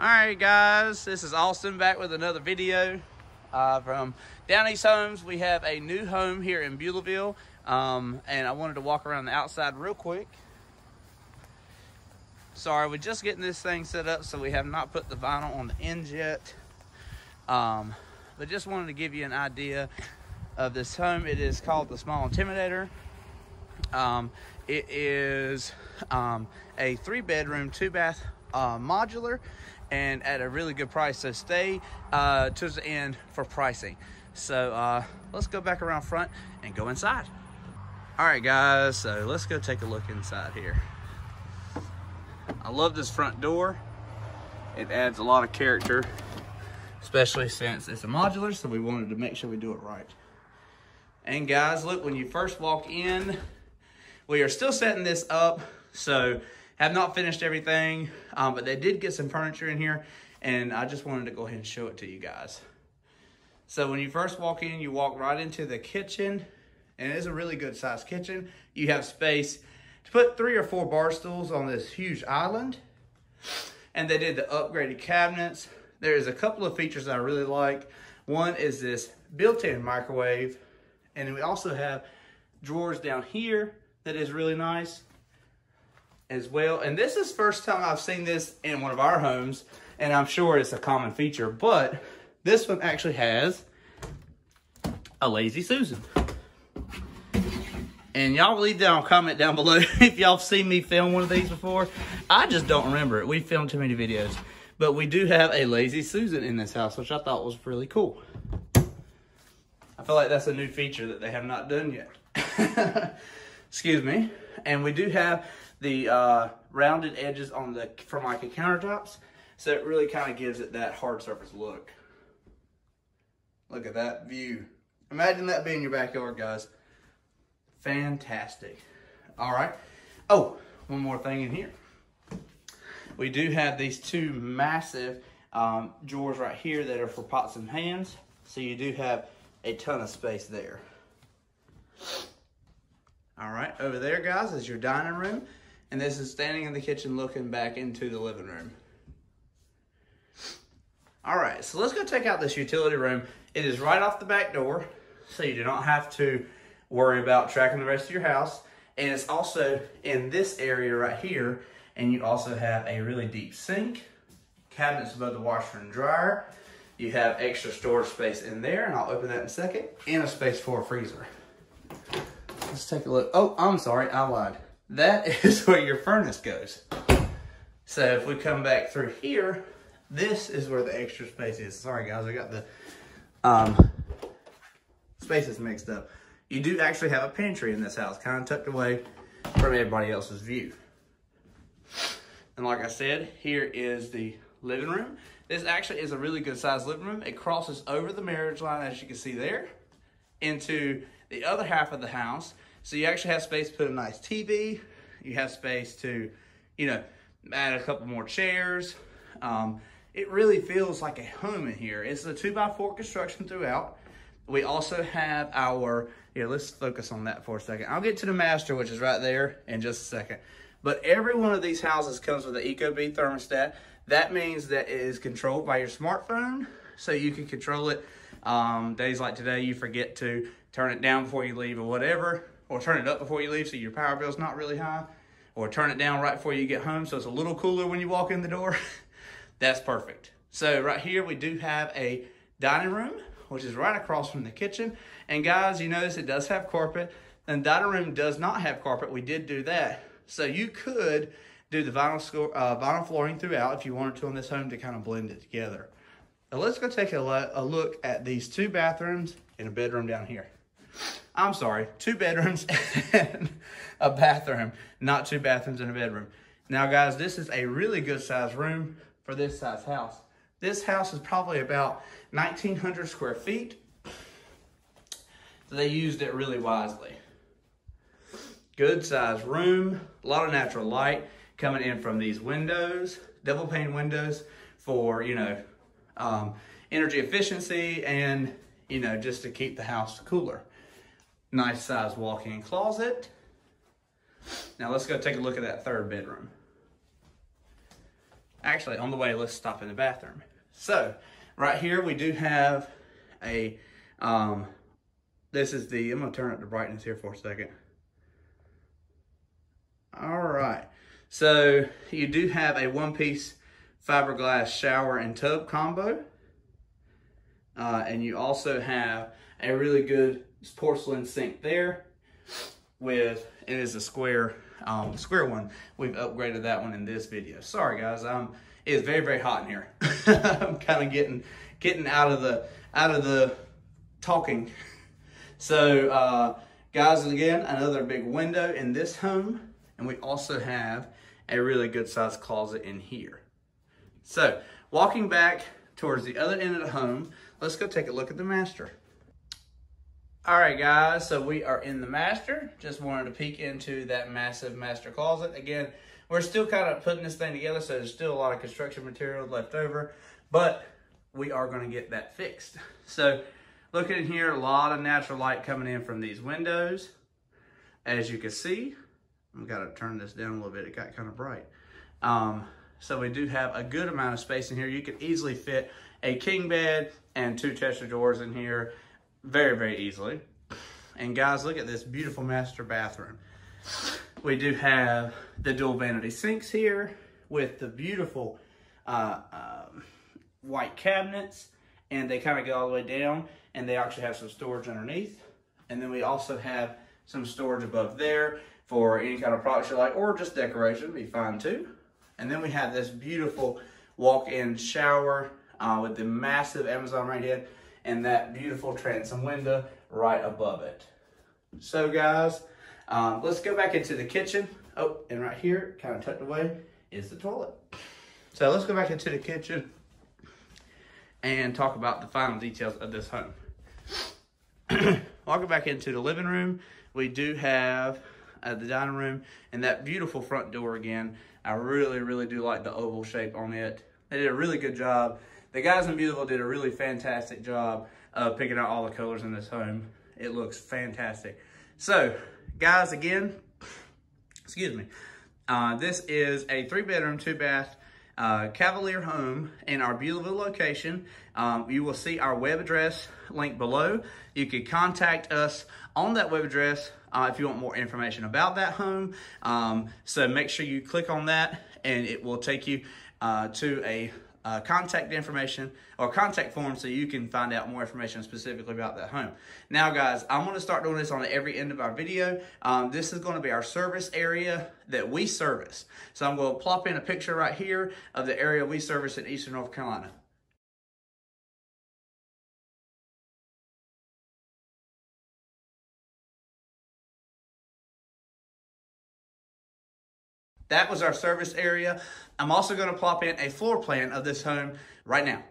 All right, guys, this is Austin back with another video uh, from Down East Homes. We have a new home here in Beulaville, um, and I wanted to walk around the outside real quick. Sorry, we're just getting this thing set up, so we have not put the vinyl on the ends yet. Um, but just wanted to give you an idea of this home. It is called the Small Intimidator. Um, it is um, a three bedroom, two bath uh, modular and at a really good price. So stay uh, to the end for pricing. So uh, let's go back around front and go inside. All right, guys, so let's go take a look inside here. I love this front door. It adds a lot of character, especially since it's a modular, so we wanted to make sure we do it right. And guys, look, when you first walk in, we are still setting this up, so have not finished everything, um, but they did get some furniture in here, and I just wanted to go ahead and show it to you guys. So when you first walk in, you walk right into the kitchen, and it is a really good sized kitchen. You have space to put three or four bar stools on this huge island. And they did the upgraded cabinets. There's a couple of features I really like. One is this built-in microwave. And we also have drawers down here that is really nice as well. And this is first time I've seen this in one of our homes, and I'm sure it's a common feature, but this one actually has a Lazy Susan. And y'all leave down a comment down below if y'all have seen me film one of these before. I just don't remember it. We filmed too many videos. But we do have a Lazy Susan in this house, which I thought was really cool. I feel like that's a new feature that they have not done yet. Excuse me. And we do have the uh, rounded edges on the Formica countertops. So it really kind of gives it that hard surface look. Look at that view. Imagine that being your backyard, guys. Fantastic. All right. Oh, one more thing in here. We do have these two massive um, drawers right here that are for pots and pans. So you do have a ton of space there. All right, over there, guys, is your dining room. And this is standing in the kitchen looking back into the living room. All right, so let's go check out this utility room. It is right off the back door, so you do not have to worry about tracking the rest of your house. And it's also in this area right here, and you also have a really deep sink, cabinets above the washer and dryer. You have extra storage space in there, and I'll open that in a second, and a space for a freezer. Let's take a look. Oh, I'm sorry, I lied that is where your furnace goes. So if we come back through here, this is where the extra space is. Sorry guys, I got the um, spaces mixed up. You do actually have a pantry in this house, kind of tucked away from everybody else's view. And like I said, here is the living room. This actually is a really good sized living room. It crosses over the marriage line, as you can see there, into the other half of the house. So you actually have space to put a nice TV. You have space to, you know, add a couple more chairs. Um, it really feels like a home in here. It's a two by four construction throughout. We also have our, yeah, let's focus on that for a second. I'll get to the master, which is right there in just a second. But every one of these houses comes with an Ecobee thermostat. That means that it is controlled by your smartphone. So you can control it. Um, days like today, you forget to turn it down before you leave or whatever or turn it up before you leave so your power bill's not really high, or turn it down right before you get home so it's a little cooler when you walk in the door, that's perfect. So right here we do have a dining room, which is right across from the kitchen. And guys, you notice it does have carpet, and dining room does not have carpet. We did do that. So you could do the vinyl, score, uh, vinyl flooring throughout if you wanted to in this home to kind of blend it together. Now let's go take a, a look at these two bathrooms and a bedroom down here. I'm sorry, two bedrooms and a bathroom, not two bathrooms and a bedroom. Now guys, this is a really good size room for this size house. This house is probably about 1,900 square feet. So they used it really wisely. Good size room, a lot of natural light coming in from these windows, double pane windows for, you know, um, energy efficiency and, you know, just to keep the house cooler. Nice size walk-in closet. Now let's go take a look at that third bedroom. Actually, on the way, let's stop in the bathroom. So, right here we do have a, um, this is the, I'm gonna turn up the brightness here for a second. All right, so you do have a one-piece fiberglass shower and tub combo. Uh, and you also have a really good porcelain sink there with, it is a square, um, square one. We've upgraded that one in this video. Sorry guys, um, it is very, very hot in here. I'm kind of getting, getting out of the, out of the talking. So, uh, guys, again, another big window in this home. And we also have a really good sized closet in here. So, walking back towards the other end of the home, let's go take a look at the master. All right, guys, so we are in the master. Just wanted to peek into that massive master closet. Again, we're still kind of putting this thing together, so there's still a lot of construction material left over, but we are gonna get that fixed. So, looking in here, a lot of natural light coming in from these windows. As you can see, I've got to turn this down a little bit. It got kind of bright. Um, so we do have a good amount of space in here. You could easily fit a king bed and two chest of drawers in here very, very easily. And guys, look at this beautiful master bathroom. We do have the dual vanity sinks here with the beautiful uh, um, white cabinets and they kind of go all the way down and they actually have some storage underneath. And then we also have some storage above there for any kind of products you like or just decoration, be fine too. And then we have this beautiful walk-in shower uh, with the massive Amazon right head and that beautiful transom window right above it. So guys, um, let's go back into the kitchen. Oh, and right here, kind of tucked away, is the toilet. So let's go back into the kitchen and talk about the final details of this home. Walking back into the living room, we do have uh, the dining room and that beautiful front door again. I really, really do like the oval shape on it. They did a really good job the guys in Beautiful did a really fantastic job of picking out all the colors in this home. It looks fantastic. So, guys, again, excuse me, uh, this is a three bedroom, two bath uh, Cavalier home in our Beulaville location. Um, you will see our web address link below. You can contact us on that web address uh, if you want more information about that home. Um, so make sure you click on that and it will take you uh, to a uh, contact information or contact form so you can find out more information specifically about that home. Now guys, I'm going to start doing this on every end of our video. Um, this is going to be our service area that we service. So I'm going to plop in a picture right here of the area we service in Eastern North Carolina. That was our service area. I'm also gonna plop in a floor plan of this home right now.